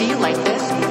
Do you like this?